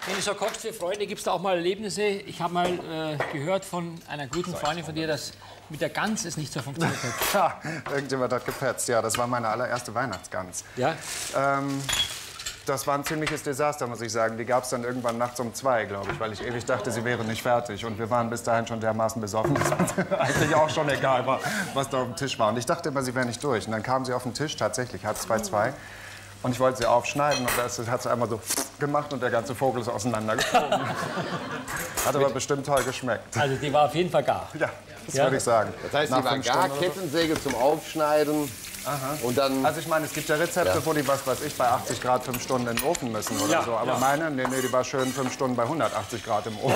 Wenn du so kochst für Freunde, gibt es da auch mal Erlebnisse? Ich habe mal äh, gehört von einer guten Freundin von dir, dass mit der Gans es nicht so funktioniert hat. Ja, irgendjemand hat gepetzt. Ja, das war meine allererste Weihnachtsgans. Ja? Ähm, das war ein ziemliches Desaster, muss ich sagen. Die gab es dann irgendwann nachts um zwei, glaube ich, weil ich ewig dachte, sie wäre nicht fertig. Und wir waren bis dahin schon dermaßen besoffen, dass eigentlich auch schon egal war, was da auf dem Tisch war. Und ich dachte immer, sie wäre nicht durch. Und dann kam sie auf den Tisch, tatsächlich, halb zwei, zwei. Und ich wollte sie aufschneiden und das hat sie einmal so gemacht und der ganze Vogel ist auseinandergeflogen. Hat aber bestimmt toll geschmeckt. Also die war auf jeden Fall gar. Ja, das Ja. würde ich sagen. Das heißt, Nach sie war gar so. Kettensäge zum Aufschneiden. Und dann. Also ich meine, es gibt ja Rezepte, wo die, was weiß ich, bei 80 Grad fünf Stunden in den Ofen müssen oder Ja, so. Aber ja. meine, nee, nee, die war schön fünf Stunden bei 180 Grad im Ofen.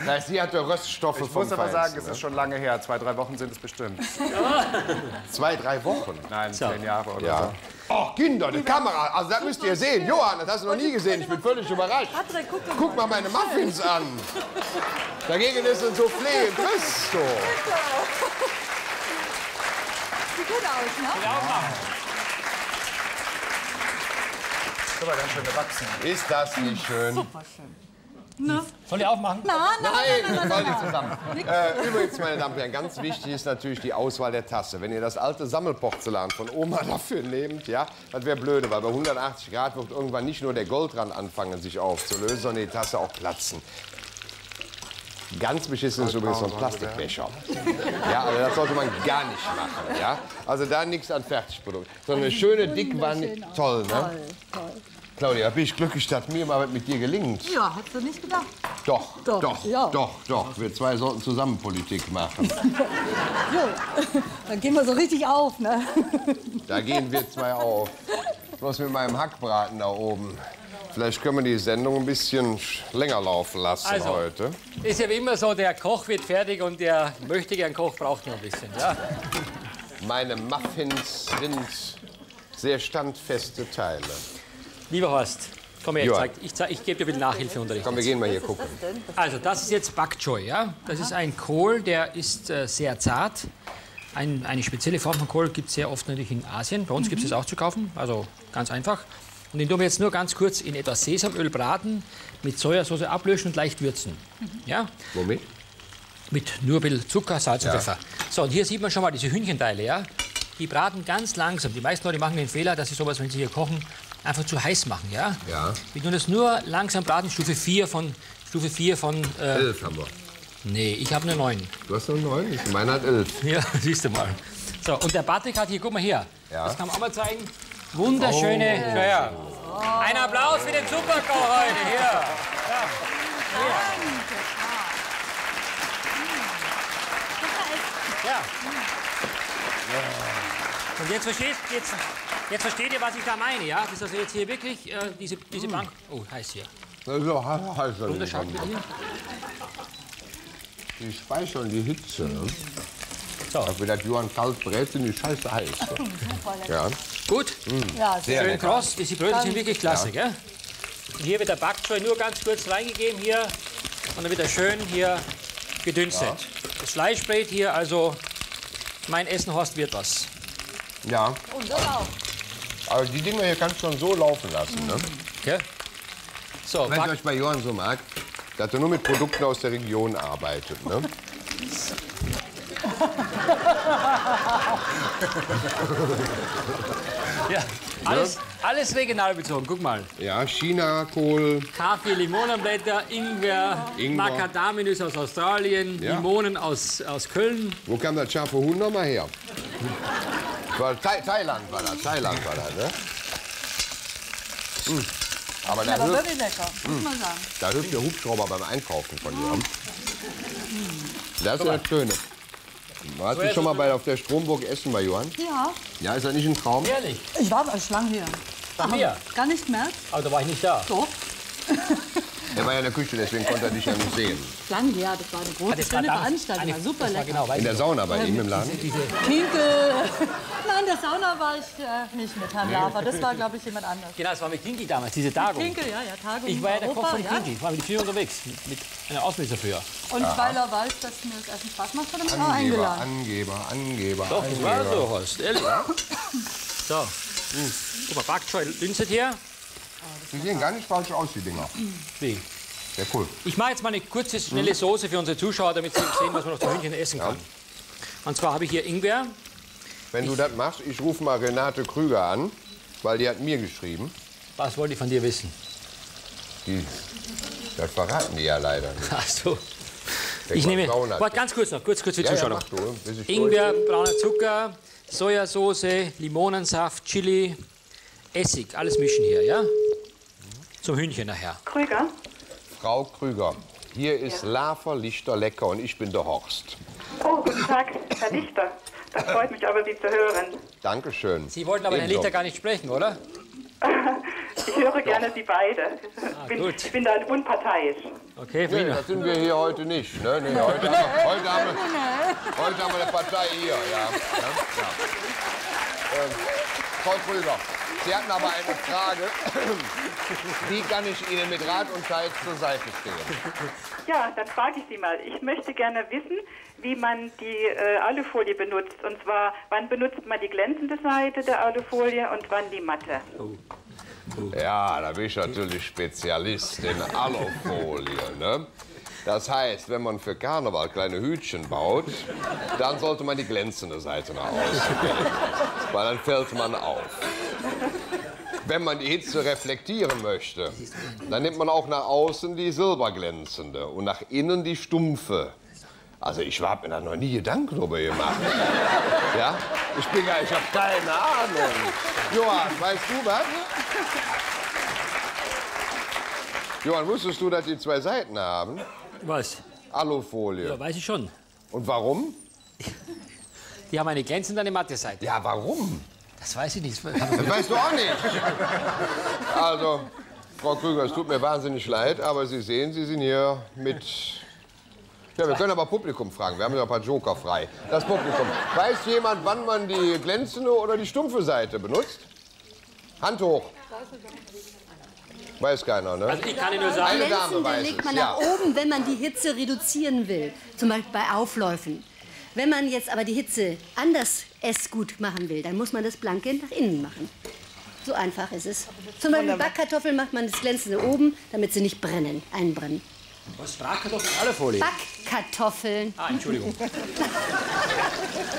das heißt, sie hatte Röststoffe Ich vom muss aber sagen, es Feinsten, ist schon lange her. Zwei, drei Wochen sind es bestimmt. ne? Zwei, drei Wochen. Nein, zehn Jahre oder Ja. so. Ach, Kinder, die Kamera. Also, das müsst ihr sehen. Johann, das hast du noch nie gesehen. Ich bin völlig überrascht. Patrick, guck doch Guck mal meine Muffins an. Dagegen ist ein Soufflé in Christo. Sieht gut aus, ne? Ist aber ganz schön gewachsen. Ist das nicht schön? Super schön. Ne? Soll ich aufmachen? Nein, nein, Nein, nein, nein, nein, zusammen. Äh, übrigens, meine Damen und Herren, ganz wichtig ist natürlich die Auswahl der Tasse. Wenn ihr das alte Sammelporzellan von Oma dafür nehmt, ja, das wäre blöde, weil bei 180 Grad wird irgendwann nicht nur der Goldrand anfangen, sich aufzulösen, sondern die Tasse auch platzen. Ganz beschissen ist übrigens so ein Plastikbecher. Ja, also das sollte man gar nicht machen. Ja? Also da nichts an Fertigprodukt. So eine schöne Dickwanne, toll, ne? Toll, toll. Claudia, bin ich glücklich, dass mir mal was mit dir gelingt. Ja, hast du nicht gedacht? Doch, Doch, doch, ja. doch, doch. Wir zwei sollten zusammen Politik machen. Ja. Dann gehen wir so richtig auf, ne? Da gehen wir zwei auf. Was mit meinem Hackbraten da oben. Vielleicht können wir die Sendung ein bisschen sch- länger laufen lassen Also. heute. Ist ja wie immer so, der Koch wird fertig und der möchte gern Koch braucht noch ein bisschen. Ja? Meine Muffins sind sehr standfeste Teile. Lieber Horst, komm her, ich, zeig, ich, zeig, ich gebe dir ein bisschen Nachhilfeunterricht. Komm, wir gehen mal hier gucken. Also, das ist jetzt Bak Choy, ja? Das ist ein Kohl, der ist äh, sehr zart. Ein, eine spezielle Form von Kohl gibt es sehr oft natürlich in Asien. Bei uns gibt es es auch zu kaufen, also ganz einfach. Und den tun wir jetzt nur ganz kurz in etwas Sesamöl braten, mit Sojasauce ablöschen und leicht würzen. Ja? Womit? Mit nur ein bisschen Zucker, Salz und Pfeffer. So, und hier sieht man schon mal diese Hühnchenteile, ja? Die braten ganz langsam. Die meisten Leute machen den Fehler, dass sie sowas, wenn sie hier kochen, einfach zu heiß machen, ja? Ja. Wir tun das nur langsam braten, Stufe 4 von, Stufe 4 von, äh, Elf haben wir. nee, ich habe eine 9. Du hast noch neun? Ich meine hat elf. Ja, siehst du mal. So, und der Patrick hat hier, guck mal hier, Ja. das kann man auch mal zeigen, wunderschöne, ja, ja. Ein Applaus für den Superkoch heute, hier. Ja. Ja. Und jetzt verstehst du, jetzt, Jetzt versteht ihr, was ich da meine, ja? Das ist also jetzt hier wirklich äh, diese, diese Bank. Oh, heiß hier. Also, heiß Runterschalten bitte hier. Die speichern die Hitze. Ne? So. Auch wenn das Johann kalt brät, sind die scheiße heiß. Ja. Gut, Ja, Sehr schön kross. Diese Brötchen sind wirklich klasse, gell? Und hier wird der Backscheu nur ganz kurz reingegeben hier. Und dann wird er schön hier gedünstet. Das Fleisch brät hier, also mein Essenhorst wird was. ja. Und das auch. Aber die Dinger hier kannst du schon so laufen lassen. Ne? Gell? So, Wenn ich euch bei Johann so mag, dass er nur mit Produkten aus der Region arbeitet. Ne? ja, alles, alles regional bezogen. Guck mal. Ja, China-Kohl. Kaffee, Limonenblätter, Ingwer, Ingwer. Macadaminuss aus Australien, Ja. Limonen aus, aus Köln. Wo kam das scharfe Huhn noch mal her? War Thai Thailand war das. Thailand war das, ne? Mm. Aber da Aber hilft, wirklich lecker, muss man sagen. da hilft der Hubschrauber beim Einkaufen von Johann. Das ist ja das Schöne. Warst du schon mal bei, auf der Stromburg essen bei Johann? Ja, Ja, ist das nicht ein Traum? Ehrlich? ich war schon lange hier. Hier. Gar nicht mehr? Aber da war ich nicht da. Doch. Er war ja in der Küche, deswegen konnte er dich ja nicht sehen. Lang her, das war eine große, Das schöne Veranstaltung, eine- war super lecker. Genau, In der Sauna bei ihm im Laden? Kinkel. Nein, der Sauna war ich äh, nicht mit Herrn Lafer. Das war, glaube ich, jemand anderes. Genau, das war mit Kinki damals, diese Tagung. Kinkel, ja, ja, Tagung Ich war ja der Koch Europa, von ja. Kinki. Ich war mit den Vier unterwegs. Mit, mit einer Ausbildung dafür. Und weil er weiß, dass mir das Essen Spaß macht, hat er mich auch Angeber, eingeladen. Angeber, Angeber, Doch, das war Angeber. so, Horst. Ehrlich. So. Hm. Guck mal, Backscheu dünstet hier. Die sehen gar nicht falsch aus, die Dinger. Wie? Sehr cool. Ich mache jetzt mal eine kurze, schnelle Soße für unsere Zuschauer, damit sie sehen, was man auf dem Hühnchen essen kann. Und zwar habe ich hier Ingwer. Wenn du das machst, ich rufe mal Renate Krüger an, weil die hat mir geschrieben. Was wollte ich von dir wissen? Die, das verraten die ja leider nicht. Ach so. Der Ich nehme, warte, ganz kurz noch, kurz, kurz für die Ja, ja, Zuschauer. mach du, ich Ingwer, brauner Zucker, Sojasauce, Limonensaft, Chili, Essig, alles mischen hier, ja? Zum Hühnchen nachher. Krüger? Frau Krüger, hier ist Lafer Lichter lecker und ich bin der Horst. Oh, guten Tag, Herr Lichter. Das freut mich aber, Sie zu hören. Dankeschön. Sie wollten aber Herrn Ebenso. Lichter gar nicht sprechen, oder? Ich höre gerne Sie beide. Ah, Ich bin, gut. ich bin da unparteiisch. Okay, Nee, das sind wir hier heute nicht. Ne? Nee, heute, haben wir, heute, haben wir, heute haben wir eine Partei hier. Ja. Ja, ja. Ähm, Frau Krüger, Sie hatten aber eine Frage. Wie kann ich Ihnen mit Rat und Tat zur Seite stehen? Ja, dann frage ich Sie mal. Ich möchte gerne wissen, wie man die äh, Alufolie benutzt. Und zwar, wann benutzt man die glänzende Seite der Alufolie und wann die matte? Ja, da bin ich natürlich Spezialist in Alufolie. Ne? Das heißt, wenn man für Karneval kleine Hütchen baut, dann sollte man die glänzende Seite nach außen legen, weil dann fällt man auf. Wenn man die Hitze reflektieren möchte, dann nimmt man auch nach außen die silberglänzende und nach innen die stumpfe. Also ich habe mir da noch nie Gedanken drüber gemacht. Ja? Ich bin ja, ich habe keine Ahnung. Johann, weißt du was? Johann, wusstest du, dass die zwei Seiten haben? Was? Alufolie. Ja, weiß ich schon. Und warum? Die haben eine glänzende und eine matte Seite. Ja, warum? Das weiß ich nicht. Das weißt du auch nicht. Also, Frau Krüger, es tut mir wahnsinnig leid, aber Sie sehen, Sie sind hier mit. Ja, wir können aber Publikum fragen. Wir haben ja ein paar Joker frei. Das Publikum. Weiß jemand, wann man die glänzende oder die stumpfe Seite benutzt? Hand hoch. Weiß keiner, ne? Also ich kann Ihnen nur sagen, Eine Dame weiß legt es, man ja. nach oben, wenn man die Hitze reduzieren will. Zum Beispiel bei Aufläufen. Wenn man jetzt aber die Hitze anders essgut machen will, dann muss man das Blanke nach innen machen. So einfach ist es. Zum Beispiel Backkartoffeln macht man das Glänzende oben, damit sie nicht brennen, einbrennen. was Bratkartoffeln alle Folie. Backkartoffeln, Ah, Entschuldigung.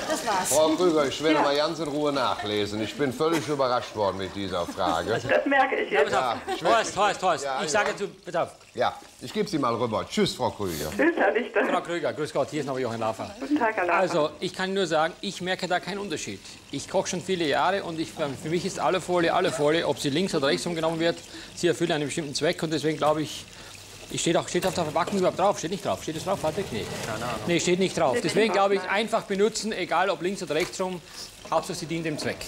das war's. Frau Krüger, ich werde mal ganz in Ruhe nachlesen. Ich bin völlig überrascht worden mit dieser Frage. Das merke ich jetzt. Ja, ich werd- Horst, Horst, Horst. Ja, Ich sage zu, pass auf. ja, ich gebe sie mal rüber. Tschüss, Frau Krüger. Tschüss, Herr Lichter. Frau Krüger, grüß Gott, hier ist noch Johann Lafer. Guten Tag, Herr Lafer. Also, ich kann nur sagen, ich merke da keinen Unterschied. Ich koche schon viele Jahre und ich, für mich ist alle Folie, alle Folie, ob sie links oder rechts umgenommen wird, sie erfüllen einen bestimmten Zweck und deswegen glaube ich, ich steht auch steht auf der Verpackung überhaupt drauf, steht nicht drauf, steht es drauf, Patrick? Nee. Nee, steht nicht drauf. Deswegen glaube ich, einfach benutzen, egal ob links oder rechts rum, Hauptsache sie dient dem Zweck.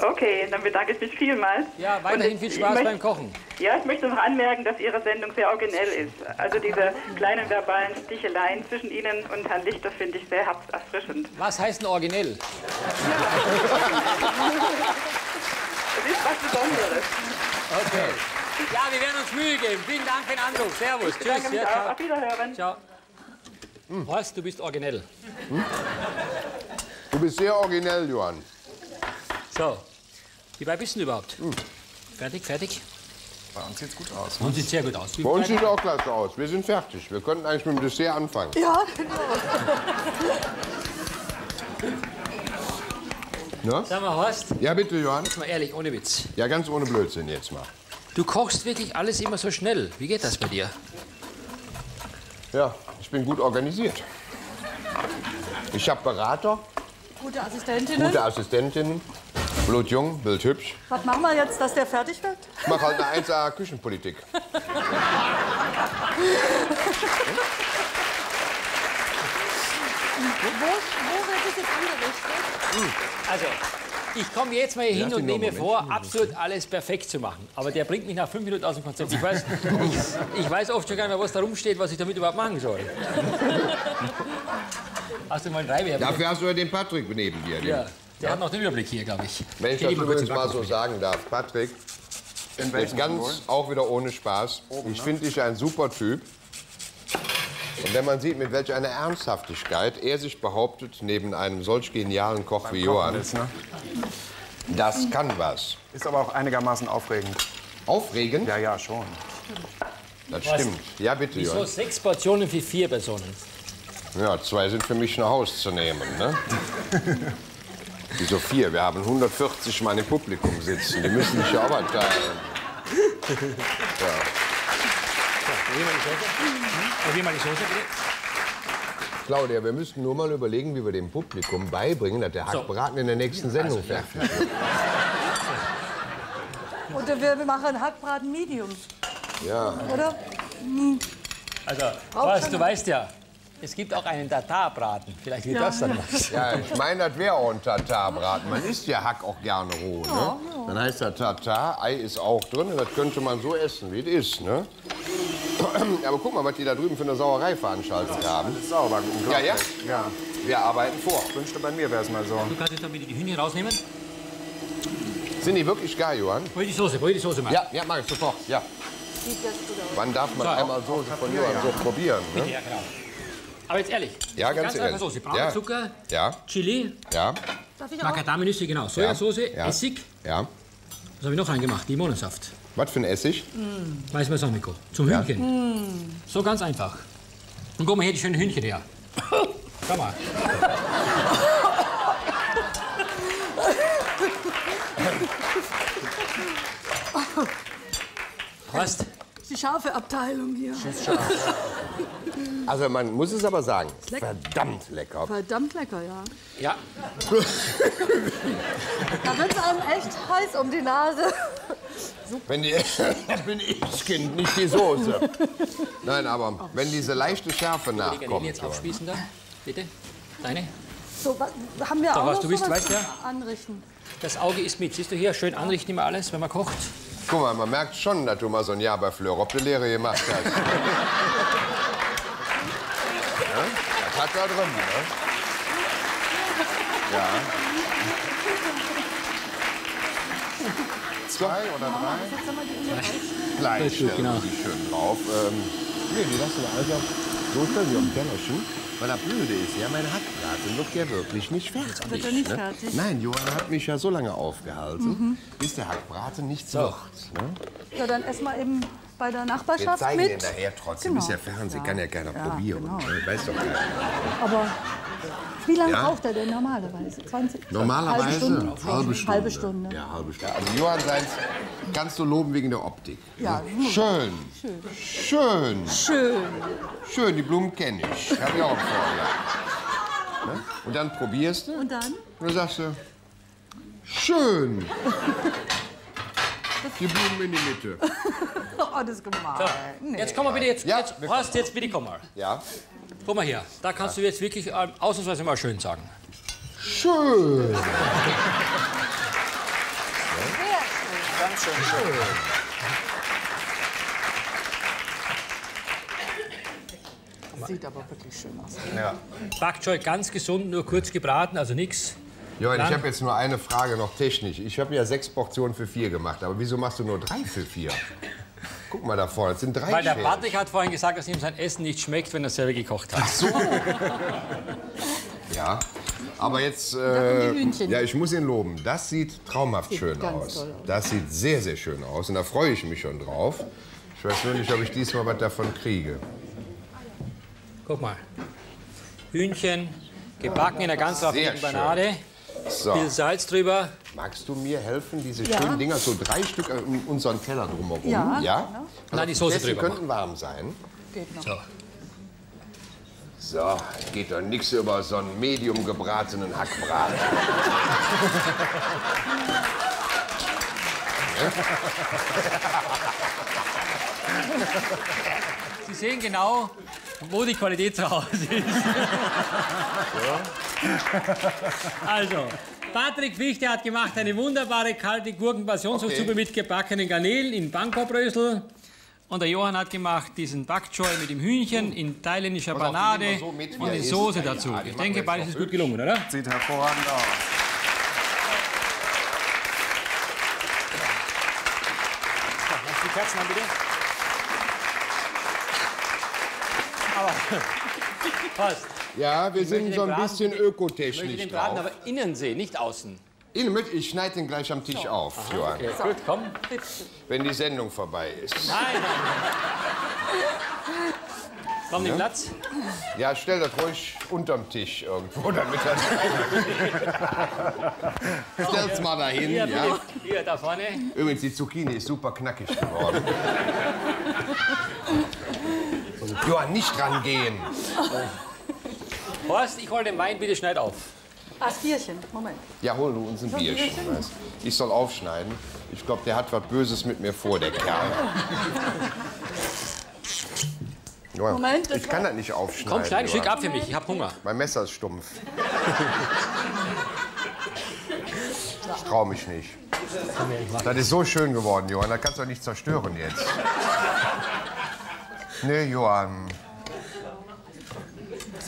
Okay, dann bedanke ich mich vielmals. Ja, weiterhin Und viel ich Spaß möchte- beim Kochen. Ja, ich möchte noch anmerken, dass Ihre Sendung sehr originell ist. Also diese kleinen verbalen Sticheleien zwischen Ihnen und Herrn Lichter finde ich sehr erfrischend. Was heißt denn originell? Das ist was Besonderes. Okay. Ja, wir werden uns Mühe geben. Vielen Dank für den Anruf. Servus. Ich Tschüss. mich Ja, auch. ciao. Auf Wiederhören. ciao. Horst, du bist originell. Du bist sehr originell, Johann. So. Wie weit bist du überhaupt? Fertig, fertig? Bei uns sieht's gut aus. Und sieht sehr gut aus. Wie Bei uns sieht auch klasse aus. Wir sind fertig. Wir könnten eigentlich mit dem Dessert anfangen. Ja, genau. Ne? Sag mal, Horst, Ja, bitte, Johann. jetzt mal ehrlich, ohne Witz. Ja, ganz ohne Blödsinn jetzt mal. Du kochst wirklich alles immer so schnell. Wie geht das bei dir? Ja, ich bin gut organisiert. Ich habe Berater, Gute Assistentinnen. gute Assistentinnen, blutjung, bildhübsch. Was machen wir jetzt, dass der fertig wird? Ich mache halt eine 1A Küchenpolitik. Wo, wo wird es jetzt angerichtet? Also, ich komme jetzt mal hier hin und nehme mir einen vor, absolut alles perfekt zu machen. Aber der bringt mich nach fünf Minuten aus dem Konzept. Ich weiß, ich, ich weiß oft schon gar nicht mehr, was da rumsteht, was ich damit überhaupt machen soll. Hast du mal einen Reibe? Dafür hast du ja den Patrick neben dir. Ja, der hat noch den Überblick hier, glaube ich. Wenn ich Geh das die mal kurz übrigens mal so sagen darf, Patrick, In jetzt welchem ganz auch wieder ohne Spaß. Ich finde dich ein super Typ. Und wenn man sieht, mit welch einer Ernsthaftigkeit er sich behauptet, neben einem solch genialen Koch wie Johann, Ist, ne? das kann was. ist aber auch einigermaßen aufregend. Aufregend? Ja, ja, schon. Das stimmt. Ja, bitte, Wieso Johann. sechs Portionen für vier Personen? Ja, zwei sind für mich nach Haus zu nehmen, ne? Wieso vier? Wir haben 140 Mann im Publikum sitzen. Die müssen sich ja auch mal teilen. Soße. Probier mal die Soße, bitte. Claudia, wir müssten nur mal überlegen, wie wir dem Publikum beibringen, dass der Hackbraten in der nächsten Sendung fertig wird. Oder wir machen Hackbraten Medium, Ja. oder? Also, was, du weißt ja, es gibt auch einen Tatarbraten. Vielleicht wird das dann was. ja, ich meine, das wäre auch ein Tatarbraten. Man isst ja Hack auch gerne roh, ne? Dann heißt das Tatar, Ei ist auch drin, und das könnte man so essen, wie es ist, ne? Aber guck mal, was die da drüben für eine Sauerei veranstaltet haben. Ist sauber, Ja, ja? Ja, Wir arbeiten vor. ich wünschte, bei mir wäre es mal so. Du kannst jetzt bitte die Hühnchen rausnehmen. Sind die wirklich geil, Johann? Probier die Soße, probier die Soße mal. Ja, ja, mach ich sofort. Ja. Sieht das gut aus. Wann darf man So. einmal Soße von Johann so probieren? Ne? Ja, genau. Aber jetzt ehrlich. Ja, ganz einfach ehrlich. Soße. Ja. Zucker, Ja, Chili, ja, Darf ich auch? Macadamia-Nüsse, genau. Sojasauce, Ja. Essig. ja. Was habe ich noch reingemacht? Limonensaft. Was für ein Essig? Weiß Balsamico. Zum Ja. Hühnchen. So ganz einfach. Und guck mal hier die schönen Hühnchen her. Schau mal. Was? Die scharfe Abteilung hier. Also man muss es aber sagen, verdammt lecker. Verdammt lecker, ja. Ja, Da wird es einem echt heiß um die Nase. Wenn die, das bin ich, Kind, nicht die Soße. Nein, aber wenn diese leichte Schärfe die nachkommt, jetzt Johann. aufspießen da. Bitte. Deine. So, haben wir Doch, auch was noch du willst, weißt ja. Anrichten? Das Auge ist mit. Siehst du hier, schön anrichten immer alles, wenn man kocht. guck mal, man merkt schon, dass du mal so ein Jahr bei Fleur Roppe Lehre gemacht hast. ja? Das hat da drin, ne? Ja. Zwei oder drei? Gleich stellen genau. die schön drauf. Ähm, nee, die lassen wir also so stellen wir auf dem Tellerchen. Weil das Blöde ist ja, mein Hackbraten wird ja wirklich nicht fertig. Wird er nicht ne? fertig? Nein, Johann hat mich ja so lange aufgehalten, bis der Hackbraten nicht so. Ne? Ja, dann erstmal eben bei der Wir Nachbarschaft zeigen mit. den nachher trotzdem. Genau. Ist ja Fernsehen, Ja. kann ja keiner Ja, probieren. genau. Weiß doch keiner. Aber wie lange Ja? braucht er denn normalerweise? 20? Normalerweise Halbe Stunde? halbe Stunde. Halbe Stunde. Ja, halbe Stunde. Also Johann Seins kannst du loben wegen der Optik. Ja, Schön. Schön. Schön. Schön, die Blumen kenne ich. Hab ich auch vorher. Ne? Und dann probierst du Und dann? und dann sagst du, schön. Die Blumen in die Mitte. Oh, das ist gemein. Nee. Jetzt komm mal bitte, jetzt, Ja, jetzt wir Horst, jetzt bitte komm mal. Ja. Guck mal hier, da kannst du jetzt wirklich ähm, ausnahmsweise mal schön sagen. Schön. Bitte. Sieht aber wirklich schön aus. Ja. Bok Choy ganz gesund, nur kurz gebraten, also nichts. Johann, ich habe jetzt nur eine Frage noch technisch. Ich habe ja sechs Portionen für vier gemacht, aber wieso machst du nur drei für vier? Guck mal da vorne, das sind drei Weil der Schälen. Patrick hat vorhin gesagt, dass ihm sein Essen nicht schmeckt, wenn er selber gekocht hat. Ja. Aber jetzt, äh, ja, ich muss ihn loben. Das sieht traumhaft schön ganz aus. aus. Das sieht sehr, sehr schön aus. Und da freue ich mich schon drauf. Ich weiß nur nicht, ob ich diesmal was davon kriege. Guck mal. Hühnchen, gebacken in einer ganz raffinierten schön. So, Viel Salz drüber. magst du mir helfen, diese Ja. schönen Dinger, so drei Stück um unseren Teller drumherum? Ja, ja? genau. Nein, die Soße drüber könnten warm sein. Geht noch. So. So, geht doch nichts über so einen medium gebratenen Hackbraten. Sie sehen genau, wo die Qualität zu Hause ist. Also, Patrick Fichte hat gemacht eine wunderbare kalte Gurken-Passionssuppe Okay. mit gebackenen Garnelen in Bangkok-Brösel. Und der Johann hat gemacht diesen Choy mit dem Hühnchen in thailändischer nehmen wir so mit, und die. Soße Ja, ja, dazu. die ich denke, beides ist gut gelungen, oder? Sieht hervorragend aus. Lass die Kerzen an, bitte. Aber passt. Ja, wir sind den so ein Braten- bisschen Ich möchte ökotechnisch den Braten drauf. aber innen sehen, nicht außen. Innen ich schneide den gleich am Tisch auf, Johann, Okay, gut, komm. wenn die Sendung vorbei ist. Nein, nein. Komm, den Platz. Ja, stell das ruhig unterm Tisch irgendwo, damit das Stell's mal dahin, Hier, ja. Hier, da vorne. Übrigens, die Zucchini ist super knackig geworden. Johann, nicht rangehen. Horst, ich hol den Wein, bitte schneid auf. Ah, das Bierchen. Moment. Ja, hol du uns ein Bierchen. Weißt. Ich soll aufschneiden. Ich glaube, der hat was Böses mit mir vor, der Kerl. Johann, Moment, ich kann das nicht aufschneiden. Komm, schneid ein Stück ab für mich, ich hab Hunger. Mein Messer ist stumpf. Ich trau mich nicht. Das ist so schön geworden, Johann. Das kannst du doch nicht zerstören jetzt. Nee, Johann.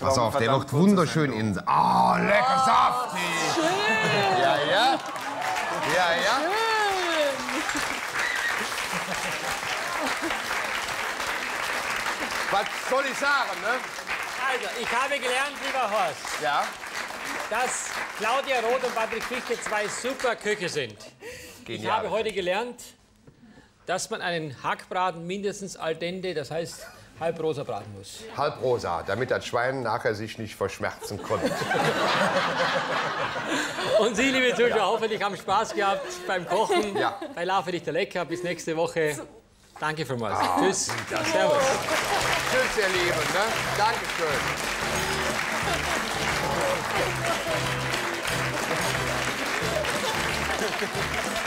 Pass auf, der wird wunderschön innen. Ah, lecker saftig. Ja, ja. Ja, ja. Was soll ich sagen, ne? Also, ich habe gelernt, lieber Horst, Ja. dass Claudia Roth und Patrick Fichte zwei super Köche sind. Ich Genial. habe heute gelernt, dass man einen Hackbraten mindestens al dente, das heißt Halb rosa braten muss. Halb rosa, damit das Schwein nachher sich nicht verschmerzen konnte. Und Sie, liebe Zuschauer, ja. hoffentlich haben Spaß gehabt beim Kochen. Ja. Bei La für dich der Lecker. Bis nächste Woche. Danke vielmals. Ah, Tschüss. Servus. Tschüss, ihr Lieben. Ne? Dankeschön.